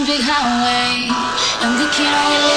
one big highway, and we can all.